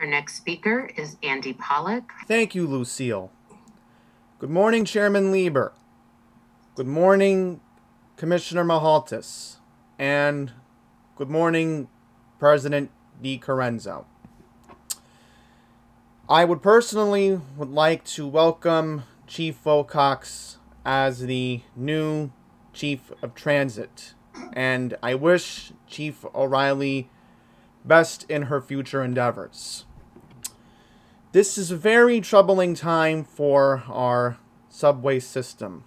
Our next speaker is Andy Pollock. Thank you, Lucille. Good morning, Chairman Lieber. Good morning, Commissioner Mahaltis. And good morning, President DiCarenzo. I would personally would like to welcome Chief Wilcox as the new Chief of Transit, and I wish Chief O'Reilly best in her future endeavors. This is a very troubling time for our subway system.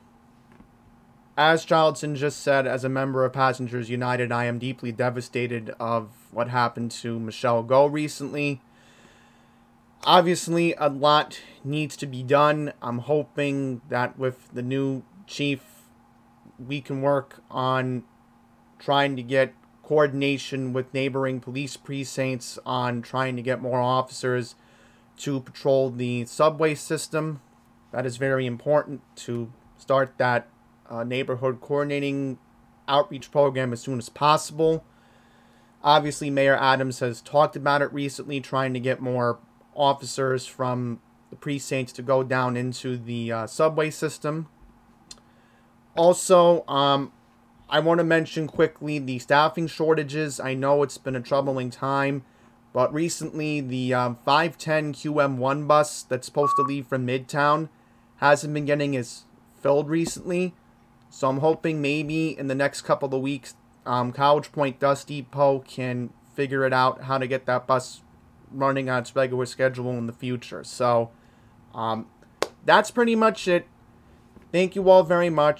As Charlton just said, as a member of Passengers United, I am deeply devastated of what happened to Michelle Go recently obviously a lot needs to be done. I'm hoping that with the new chief, we can work on trying to get coordination with neighboring police precincts on trying to get more officers to patrol the subway system. That is very important to start that uh, neighborhood coordinating outreach program as soon as possible. Obviously, Mayor Adams has talked about it recently, trying to get more officers from the precincts to go down into the uh, subway system. Also, um, I want to mention quickly the staffing shortages. I know it's been a troubling time, but recently the um, 510 QM1 bus that's supposed to leave from Midtown hasn't been getting as filled recently. So I'm hoping maybe in the next couple of weeks, um, College Point Bus Depot can figure it out how to get that bus running on its regular schedule in the future. So um, that's pretty much it. Thank you all very much.